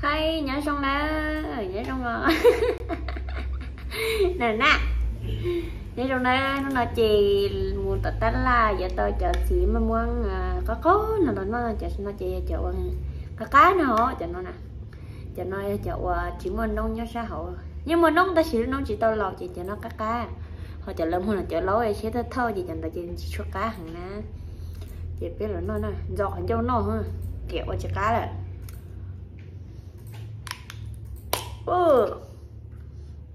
hay, nhớ xong là ừ, nhớ xong rồi. Nè nè. Nhớ xong là nó là chị muốn tật tết là giờ tôi chờ chị mà muốn à, có có. Nó nó chờ nó chị chờ à, có cá nữa chờ nó nè. Chờ nó chờ à, chị muốn nông nhớ xã hội. Nhưng mà nông ta chỉ nông chỉ tôi lọt, chị chờ nó cá cá. Họ chờ lâm hơn là chờ lối, sẽ thơ thơ gì chẳng ta chị cho cá hàng nè. Chị biết là nó nè dọn cho nó hơn kiểu cho cá là ừ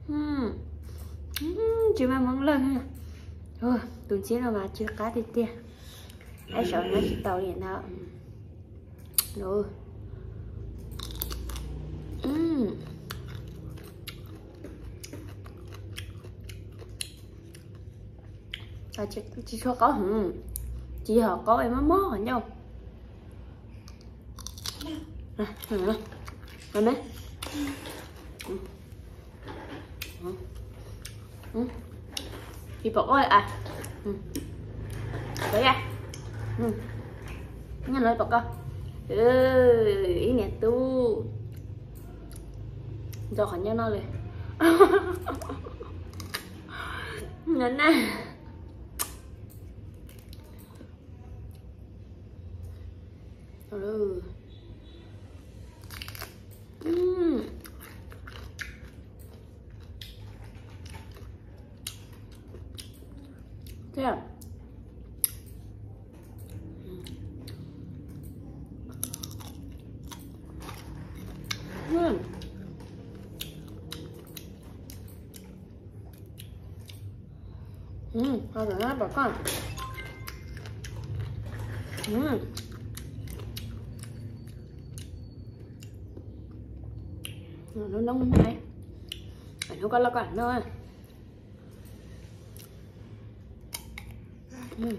hmm. Chị mà mong lần ha. Ừ tuần trước là mà chưa cá thì tiền. Ai sợ nó chỉ tàu điện đó. Rồi ừ hmm. à chị chị cho có hử chị họ có em mới mó hả nhau. À, hả hả mấy ừ. Ừ. Ừ. bỏ ơi à ừ. đấy à ừ. nhanh lên bỏ con ừ, ý nè, tu cho khỏi nhau nó liền nhanh nè ừ Ừm thế à Ừm. Ừm, thôi rồi đó bà con Ừm. nó nóng này nó có là còn nữa ừ.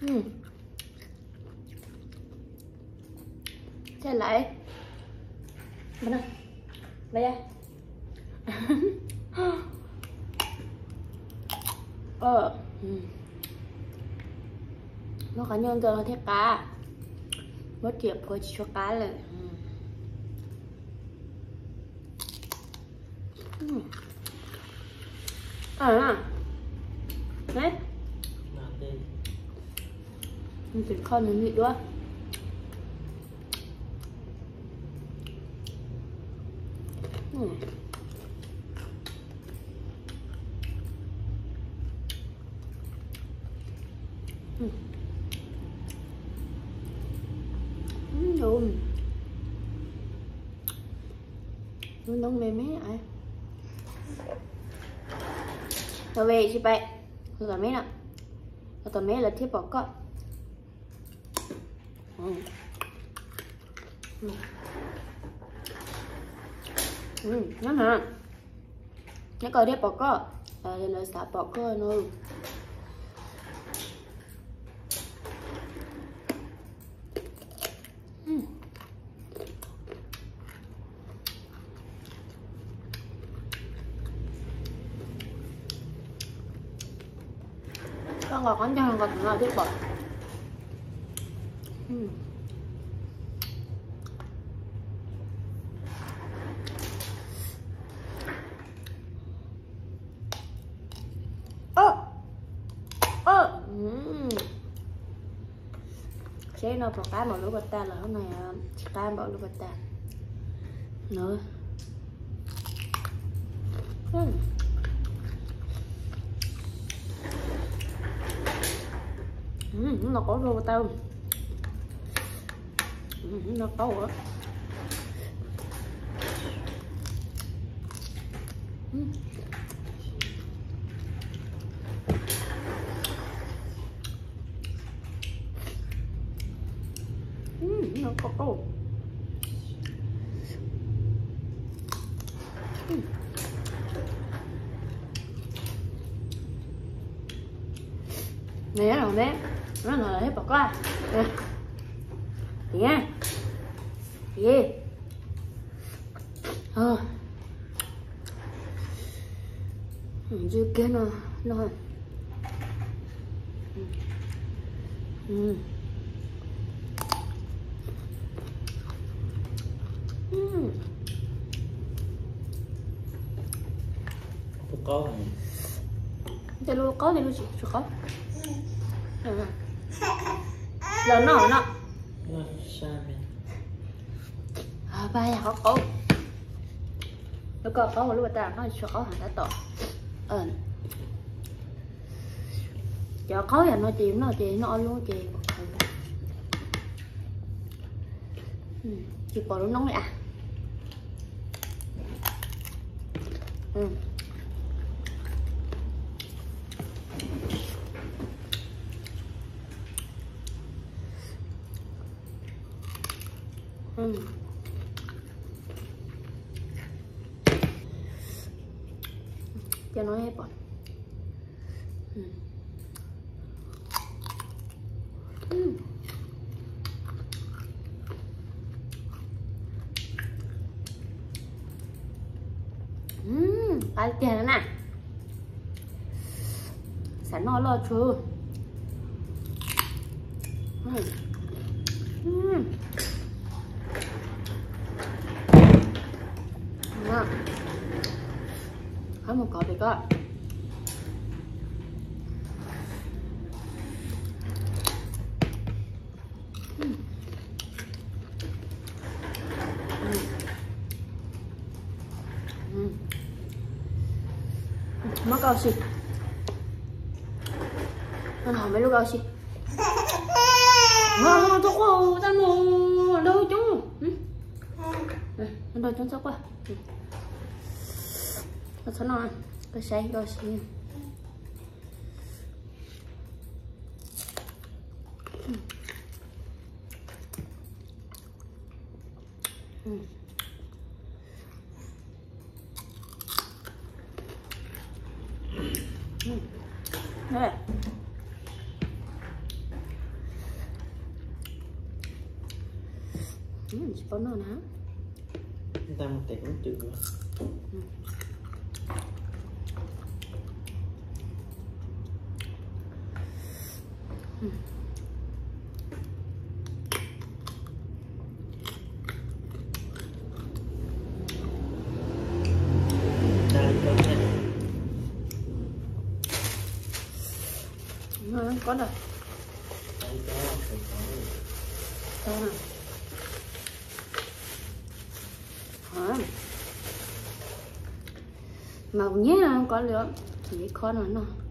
Ừ. Chơi lại Bên ơi. Lấy Ờ. Ừ. Nó có nhân giờ thế cá Mất kiệp có cho cá là Ừ. À, đấy. Mình phải con đến bị nữa Ừ. Ừ. Ừ, rồi. Nó nóng mềm ấy ai Rồi về chị bạn Rồi tầm mấy nè Rồi tầm mấy là thiết bỏ con Ừ. Ừ. Ừ, nó hả Nó coi thiết bỏ con À, thì nó xả bỏ con rồi Ừ. con ngọt bánh cho ngọt ngọt thiết bột ừ. ơ ơ chế nó có cái mà lúc bạch ta là hôm nay cá bảo lúc bạch ta nữa ừ. Ừ, nó có rô tao nó có quá, nó có có nè rồi nè. 그러나 해 볼까? 예. 예. 어. 이제 걔는 너. 음. 음. 볼까? 근데 로 까네 로지 줄까? 응 lớn nổi nọ. À ba nhà có có lúc có có một lúc ta nói cho có hàng đã tổ ờ. Cho có là nó chịu, nó chị nó luôn chị ừ, chị bỏ lúc nóng này à? Ừ. Ừ. cho nó hết bọn ừ. Ừ. Ừ, ăn tiền nữa nè sẵn nó lo chưa. Ừ. Ừ. Ngon. Có một cỏ thì có. Mất cao xì anh hỏi mấy lúc cao xì mà nó quá ta ngủ. Đâu chúng đây nó đâu chúng sốc quá nó sao nó cái say cao xì Mm. Đây. Ừ, spon nó nè. huh? ta một tẹt cũng chữ có rồi. có Đâu nào. Hả? Màu nhé, không có nữa. Chỉ có nó nào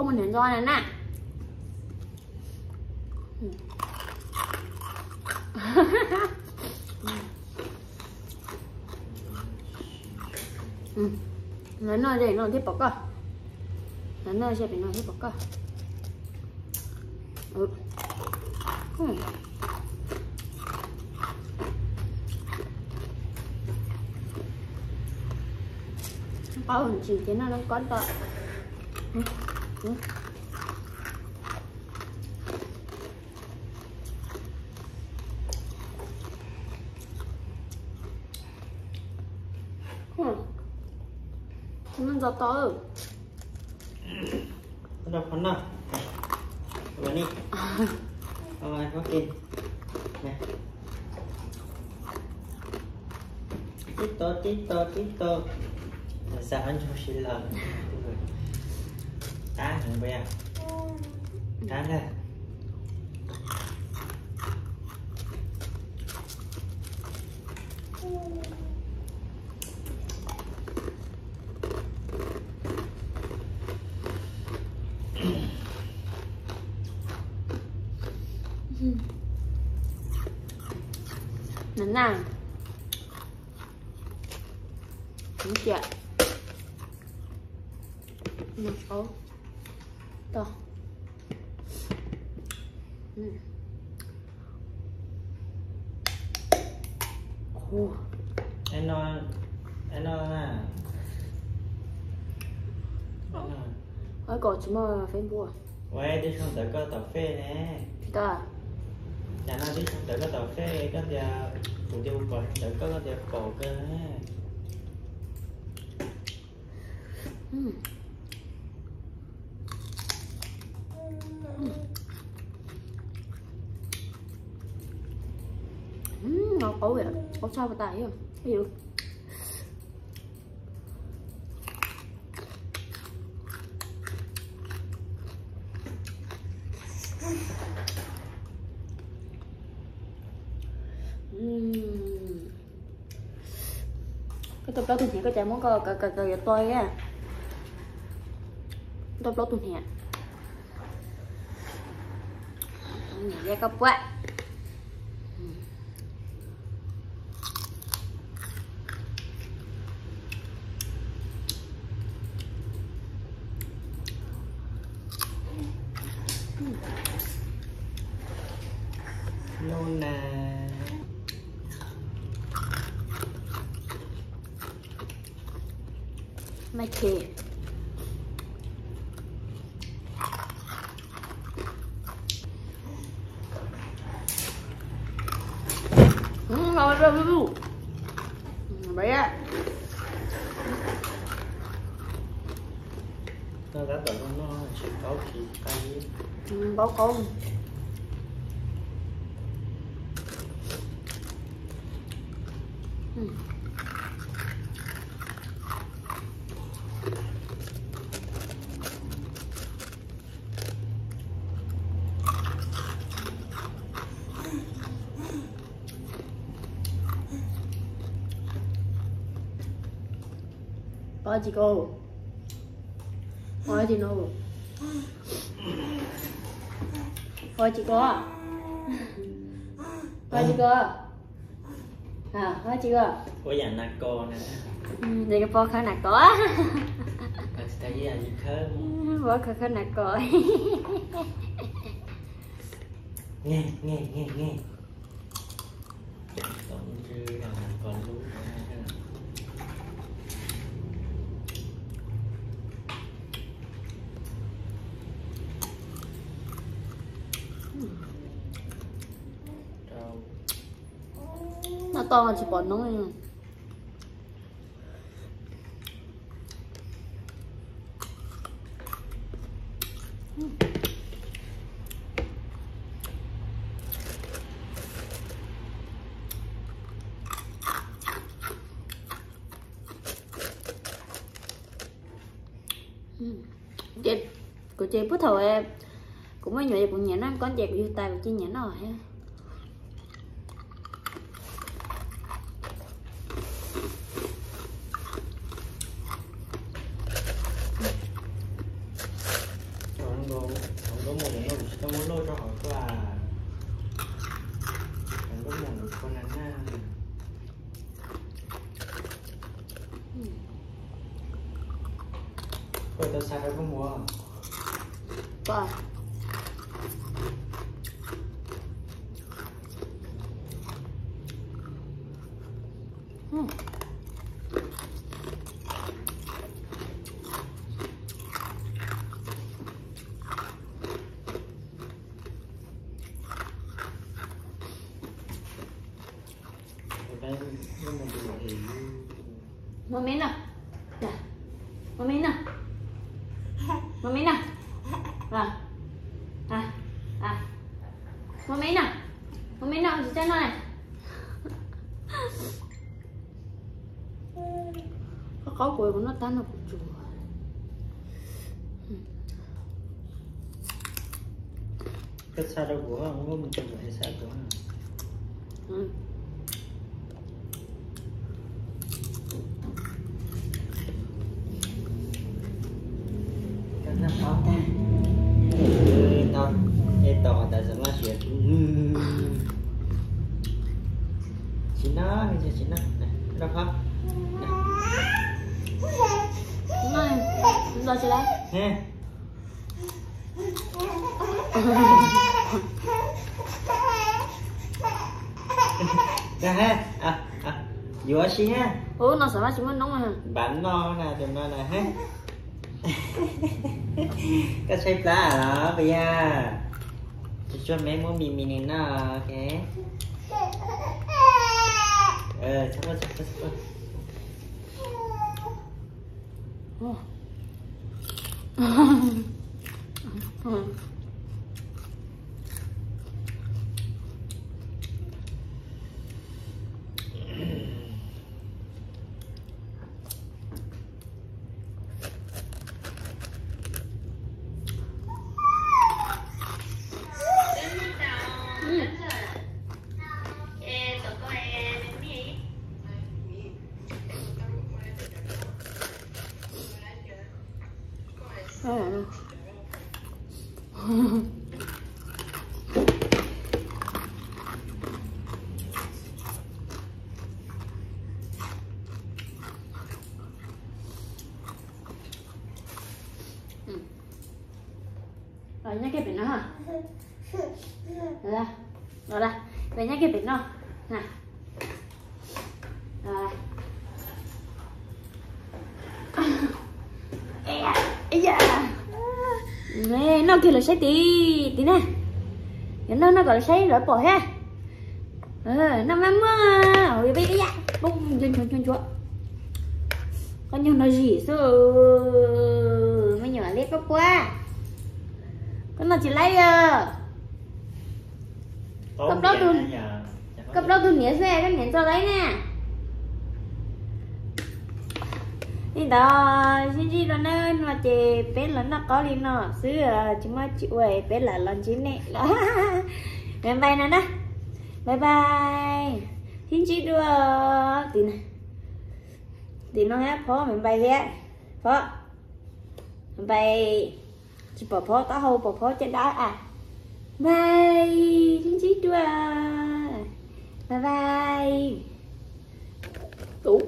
Có một hình roi này nè. Ừ. Nó nói để nó tiếp bọc cơ nó nói sẽ phải nói tiếp bọc cơ ừ. ừ. có hình chỉ thế nó nó có đó ừ. Ừ. Ừ. nó giọt to ừ. nó đâu phấn nào vào đi vào này có kìm nè tito tito tito sao anh cho xin lời thằng bé tá ra nắn nàng đúng chưa? Một số to ừ. Ồ, anh nói anh nói là nói ở cổ chỉ mà phải mua Quay đi không? Tới có cà phê nè. Thì ta Nhà nó đi không? Tới có cà phê Có giờ Phụ tiêu còn tới có có giờ cổ cơ nè. Ừ. ấu vậy có sao mà tài không ví dụ cái tập đó tuần hè có chả muốn coi cờ cờ cả tôi á. Tập đó tuần hè nhẹ ra cấp quá. Ừ, ngon rồi luôn nó đã tự nó chỉ có chỉ tay ừ, báo con ừ. Có chị cô có chị nô có chị cô có chị cô à có chị cô nhà Naco nè. Ừ, vậy cái bò khá nạc Thật tại vì là gì khớm bò khá khá nạc có nghe nghe nghe nghe. Còn chưa là còn luôn Rồi nó to chỉ bỏ nó thôi chị của chị bút thầu em cũng mấy nhỏ cũng nhẹ nó con chị cũng tay của chị nhẹ nó rồi không có không có một cái gì không muốn lôi cho họ là không có một con ăn na Ôi, tao sai đâu có mua Có Hmm. Ở đây nhưng mà điều thì Một miếng nào Dạ. Một miếng nào Một miếng nào À À À. Một miếng nào? Một miếng nào? Chị cho nó này. Có có của nó tan nó cũng chùa cái sao đâu của không có mình chụp lại sao của Ừ. chị lấy ha ra ha à. À vừa xí ha. Ủa nó sợ chị mới nóng à. Bạn no nè tụi nó nè ha. Cái xếp lá à bây giờ. Cho mấy món mì mì này nó ok. Ờ sắp rồi sắp rồi sắp rồi mm. Kêu là sấy tí tí nè. Vậy nó nó gọi là sấy lỡ bò ha. Ờ, mắm á Ôi bây giờ Bông, chân chân chuột Con nhau nó gì sao Mấy nhỏ lết bốc quá. Con nó chỉ lấy ờ Tốn Cấp đó tôi- Cấp đó tôi nghĩa xe, cái nhện cho lấy nè Đi đó, xin chị đó nên mà chị bé là nó có đi nọ Xứ ờ, chúng mà chịu về bé là lần chín nè. Đó Bye bye nè nè Bye bye. Xin chị đưa Tí nè. Tí nó hết phó mình bay ghé. Phó. Mình bay Chị bỏ phó tao hô bỏ phó trên đó à. Bye. Xin chị đưa Bye bye. Ủa